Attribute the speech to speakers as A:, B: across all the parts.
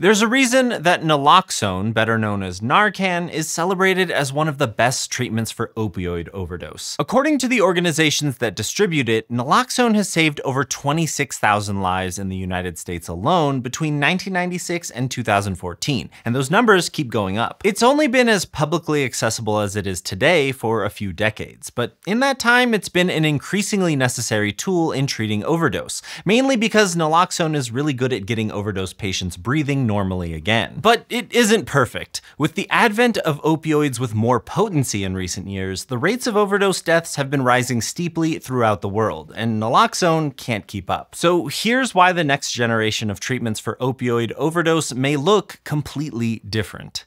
A: There's a reason that naloxone, better known as Narcan, is celebrated as one of the best treatments for opioid overdose. According to the organizations that distribute it, naloxone has saved over 26,000 lives in the United States alone between 1996 and 2014, and those numbers keep going up. It's only been as publicly accessible as it is today for a few decades, but in that time, it's been an increasingly necessary tool in treating overdose, mainly because naloxone is really good at getting overdose patients breathing normally again. But it isn't perfect. With the advent of opioids with more potency in recent years, the rates of overdose deaths have been rising steeply throughout the world, and naloxone can't keep up. So here's why the next generation of treatments for opioid overdose may look completely different.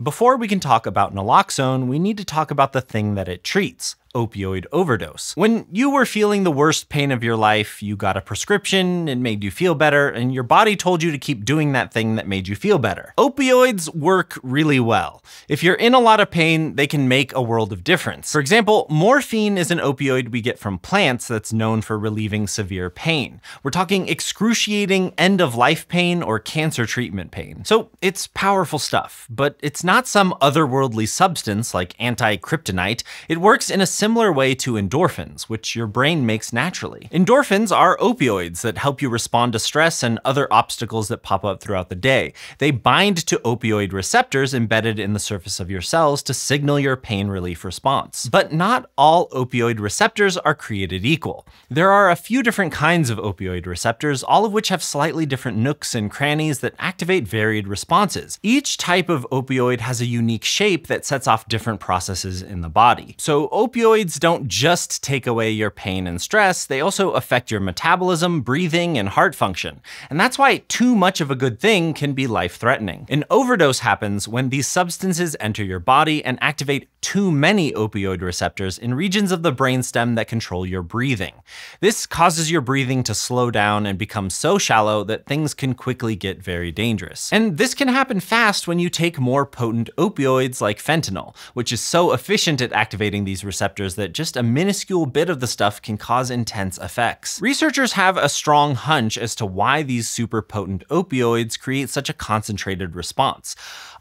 A: Before we can talk about naloxone, we need to talk about the thing that it treats, opioid overdose. When you were feeling the worst pain of your life, you got a prescription, it made you feel better, and your body told you to keep doing that thing that made you feel better. Opioids work really well. If you're in a lot of pain, they can make a world of difference. For example, morphine is an opioid we get from plants that's known for relieving severe pain. We're talking excruciating end-of-life pain or cancer treatment pain. So it's powerful stuff, but it's not some otherworldly substance like anti-kryptonite. It works in a similar way to endorphins, which your brain makes naturally. Endorphins are opioids that help you respond to stress and other obstacles that pop up throughout the day. They bind to opioid receptors embedded in the surface of your cells to signal your pain relief response. But not all opioid receptors are created equal. There are a few different kinds of opioid receptors, all of which have slightly different nooks and crannies that activate varied responses. Each type of opioid has a unique shape that sets off different processes in the body. So opioids opioids don't just take away your pain and stress, they also affect your metabolism, breathing, and heart function. And that's why too much of a good thing can be life-threatening. An overdose happens when these substances enter your body and activate too many opioid receptors in regions of the brainstem that control your breathing. This causes your breathing to slow down and become so shallow that things can quickly get very dangerous. And this can happen fast when you take more potent opioids like fentanyl, which is so efficient at activating these receptors that just a minuscule bit of the stuff can cause intense effects. Researchers have a strong hunch as to why these super potent opioids create such a concentrated response.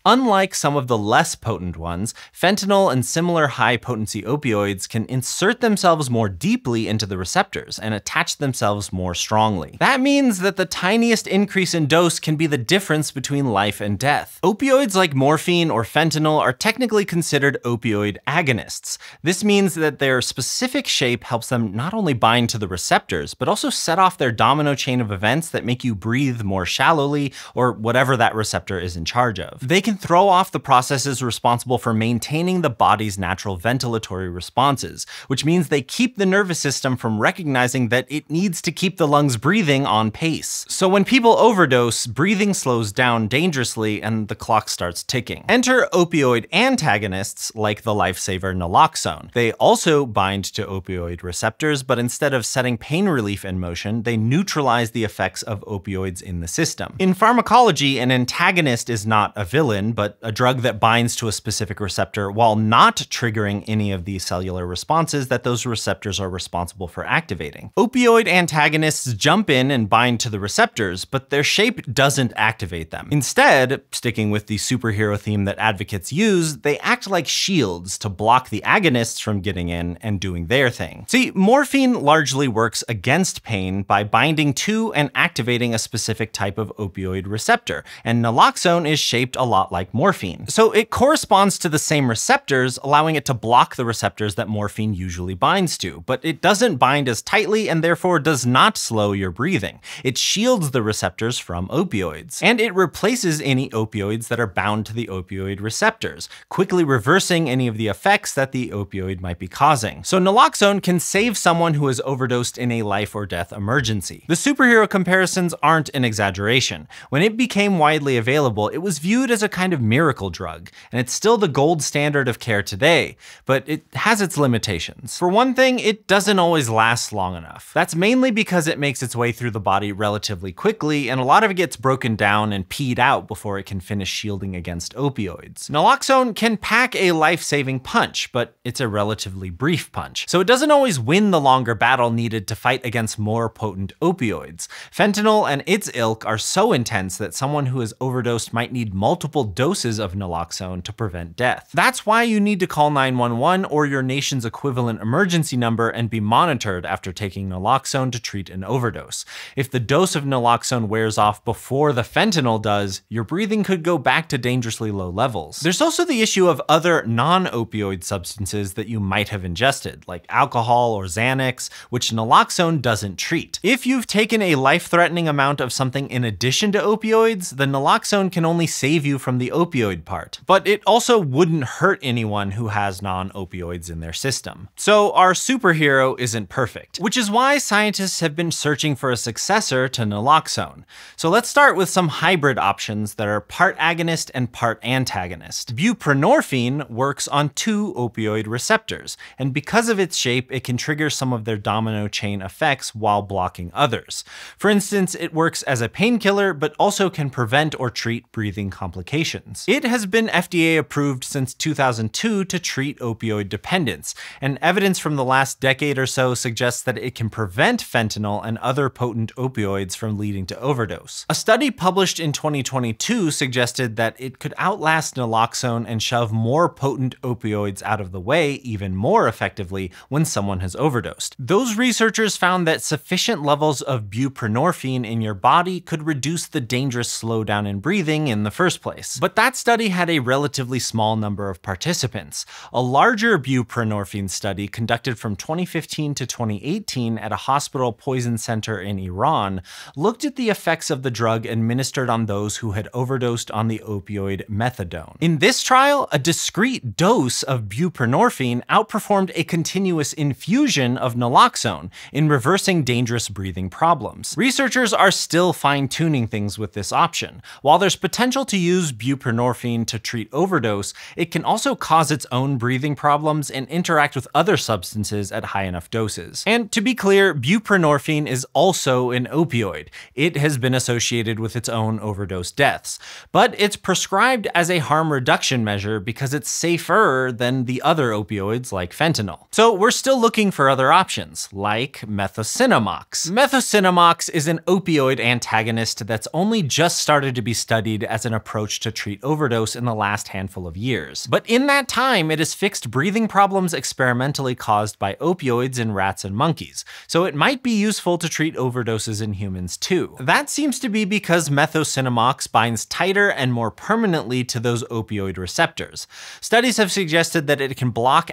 A: Unlike some of the less potent ones, fentanyl and similar high potency opioids can insert themselves more deeply into the receptors and attach themselves more strongly. That means that the tiniest increase in dose can be the difference between life and death. Opioids like morphine or fentanyl are technically considered opioid agonists. This means that their specific shape helps them not only bind to the receptors, but also set off their domino chain of events that make you breathe more shallowly or whatever that receptor is in charge of. They can can throw off the processes responsible for maintaining the body's natural ventilatory responses, which means they keep the nervous system from recognizing that it needs to keep the lungs breathing on pace. So when people overdose, breathing slows down dangerously and the clock starts ticking. Enter opioid antagonists like the lifesaver naloxone. They also bind to opioid receptors, but instead of setting pain relief in motion, they neutralize the effects of opioids in the system. In pharmacology, an antagonist is not a villain, but a drug that binds to a specific receptor while not triggering any of the cellular responses that those receptors are responsible for activating. Opioid antagonists jump in and bind to the receptors, but their shape doesn't activate them. Instead, sticking with the superhero theme that advocates use, they act like shields to block the agonists from getting in and doing their thing. See, morphine largely works against pain by binding to and activating a specific type of opioid receptor, and naloxone is shaped a lot like morphine. So it corresponds to the same receptors, allowing it to block the receptors that morphine usually binds to, but it doesn't bind as tightly and therefore does not slow your breathing. It shields the receptors from opioids, and it replaces any opioids that are bound to the opioid receptors, quickly reversing any of the effects that the opioid might be causing. So naloxone can save someone who has overdosed in a life or death emergency. The superhero comparisons aren't an exaggeration. When it became widely available, it was viewed as a kind of miracle drug, and it's still the gold standard of care today, but it has its limitations. For one thing, it doesn't always last long enough. That's mainly because it makes its way through the body relatively quickly, and a lot of it gets broken down and peed out before it can finish shielding against opioids. Naloxone can pack a life-saving punch, but it's a relatively relatively brief punch, so it doesn't always win the longer battle needed to fight against more potent opioids. Fentanyl and its ilk are so intense that someone who has overdosed might need multiple doses of naloxone to prevent death. That's why you need to call 911 or your nation's equivalent emergency number and be monitored after taking naloxone to treat an overdose. If the dose of naloxone wears off before the fentanyl does, your breathing could go back to dangerously low levels. There's also the issue of other non-opioid substances that you might have ingested, like alcohol or Xanax, which naloxone doesn't treat. If you've taken a life-threatening amount of something in addition to opioids, the naloxone can only save you from the opioid part. But it also wouldn't hurt anyone who has non-opioids in their system. So our superhero isn't perfect, which is why scientists have been searching for a successor to naloxone. So let's start with some hybrid options that are part agonist and part antagonist. Buprenorphine works on two opioid receptors, and because of its shape, it can trigger some of their domino chain effects while blocking others. For instance, it works as a painkiller, but also can prevent or treat breathing complications. It has been FDA approved since 2002 to treat opioid dependence, and evidence from the last decade or so suggests that it can prevent fentanyl and other potent opioids from leading to overdose. A study published in 2022 suggested that it could outlast naloxone and shove more potent opioids out of the way even more effectively when someone has overdosed. Those researchers found that sufficient levels of buprenorphine in your body could reduce the dangerous slowdown in breathing in the first place. But that study had a relatively small number of participants. A larger buprenorphine study conducted from 2015 to 2018 at a hospital poison center in Iran looked at the effects of the drug administered on those who had overdosed on the opioid methadone. In this trial, a discrete dose of buprenorphine outperformed a continuous infusion of naloxone in reversing dangerous breathing problems. Researchers are still fine-tuning things with this option. While there's potential to use buprenorphine to treat overdose, it can also cause its own breathing problems and interact with other substances at high enough doses. And to be clear, buprenorphine is also an opioid. It has been associated with its own overdose deaths, but it's prescribed as a harm reduction measure because it's safer than the other opioids like fentanyl. So we're still looking for other options, like methocinamox. Methocinamox is an opioid antagonist that's only just started to be studied as an approach to treat overdose in the last handful of years. But in that time, it has fixed breathing problems experimentally caused by opioids in rats and monkeys, so it might be useful to treat overdoses in humans too. That seems to be because methocinamox binds tighter and more permanently to those opioid receptors. Studies have suggested that it can block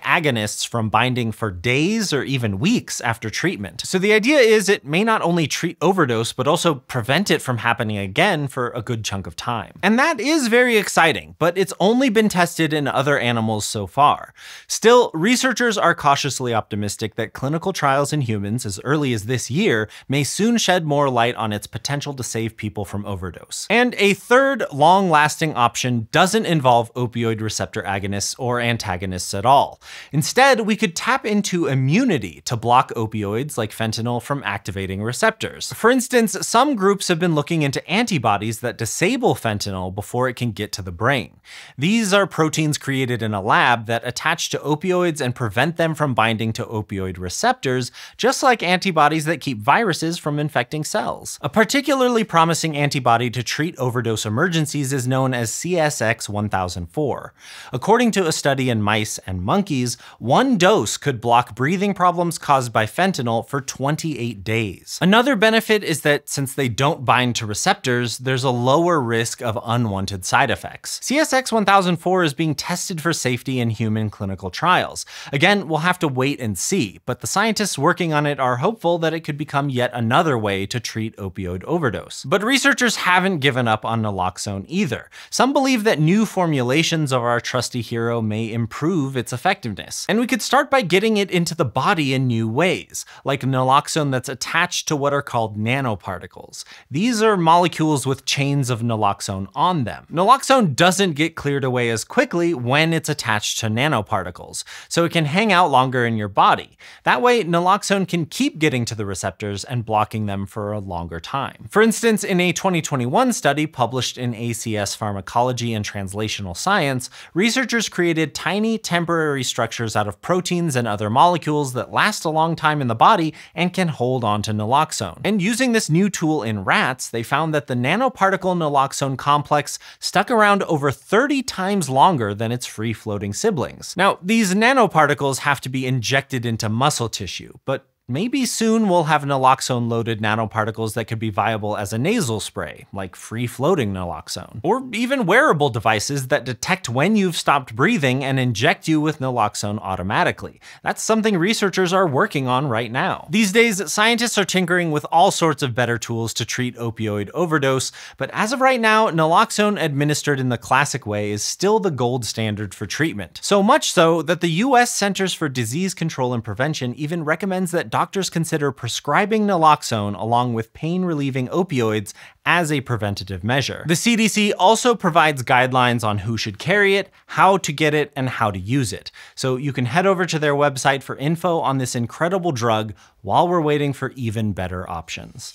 A: from binding for days or even weeks after treatment. So the idea is it may not only treat overdose, but also prevent it from happening again for a good chunk of time. And that is very exciting, but it's only been tested in other animals so far. Still, researchers are cautiously optimistic that clinical trials in humans as early as this year may soon shed more light on its potential to save people from overdose. And a third long-lasting option doesn't involve opioid receptor agonists or antagonists at all. Instead, we could tap into immunity to block opioids like fentanyl from activating receptors. For instance, some groups have been looking into antibodies that disable fentanyl before it can get to the brain. These are proteins created in a lab that attach to opioids and prevent them from binding to opioid receptors, just like antibodies that keep viruses from infecting cells. A particularly promising antibody to treat overdose emergencies is known as CSX-1004. According to a study in mice and monkeys, one dose could block breathing problems caused by fentanyl for 28 days. Another benefit is that since they don't bind to receptors, there's a lower risk of unwanted side effects. CSX-1004 is being tested for safety in human clinical trials. Again, we'll have to wait and see, but the scientists working on it are hopeful that it could become yet another way to treat opioid overdose. But researchers haven't given up on naloxone either. Some believe that new formulations of our trusty hero may improve its effectiveness. And we could start by getting it into the body in new ways, like naloxone that's attached to what are called nanoparticles. These are molecules with chains of naloxone on them. Naloxone doesn't get cleared away as quickly when it's attached to nanoparticles, so it can hang out longer in your body. That way, naloxone can keep getting to the receptors and blocking them for a longer time. For instance, in a 2021 study published in ACS Pharmacology and Translational Science, researchers created tiny temporary structures structures out of proteins and other molecules that last a long time in the body and can hold on to naloxone. And using this new tool in rats, they found that the nanoparticle naloxone complex stuck around over 30 times longer than its free-floating siblings. Now, these nanoparticles have to be injected into muscle tissue, but Maybe soon we'll have naloxone loaded nanoparticles that could be viable as a nasal spray, like free floating naloxone. Or even wearable devices that detect when you've stopped breathing and inject you with naloxone automatically. That's something researchers are working on right now. These days, scientists are tinkering with all sorts of better tools to treat opioid overdose, but as of right now, naloxone administered in the classic way is still the gold standard for treatment. So much so that the US Centers for Disease Control and Prevention even recommends that doctors consider prescribing naloxone along with pain relieving opioids as a preventative measure. The CDC also provides guidelines on who should carry it, how to get it, and how to use it. So you can head over to their website for info on this incredible drug while we're waiting for even better options.